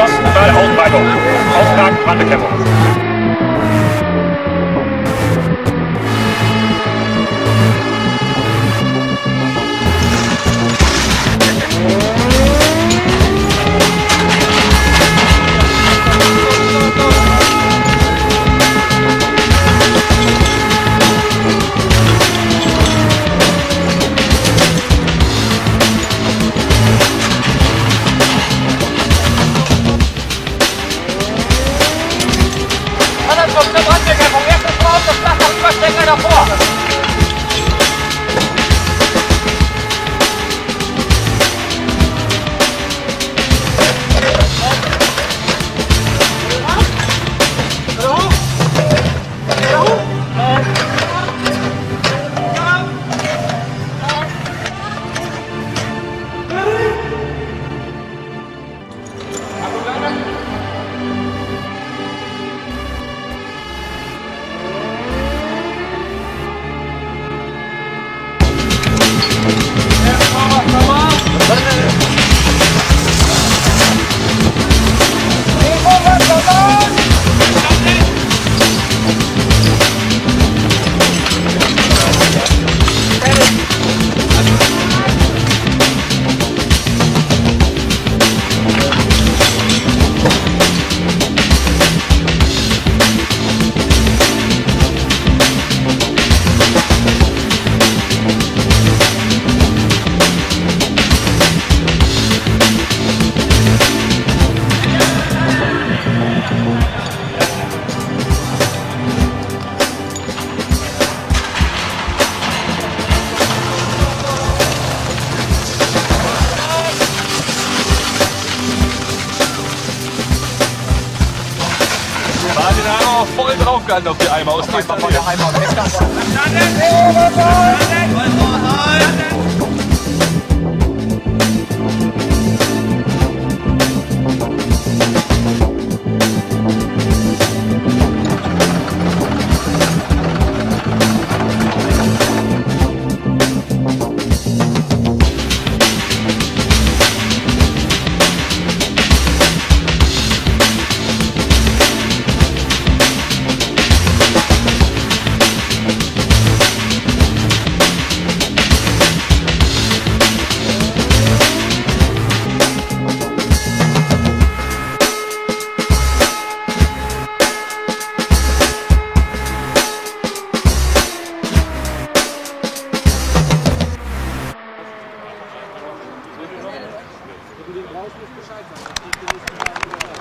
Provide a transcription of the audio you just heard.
Pfosten, Ball, Außenweitung. Auftragen, Brandbekämpfung. os caras pra chegar na porta. War die da auch voll drauf gehalten auf die Eimer. Aus dem Von der Heimat. Weg Haus muss Bescheid sagen. Ich geht die nächsten Jahre wieder.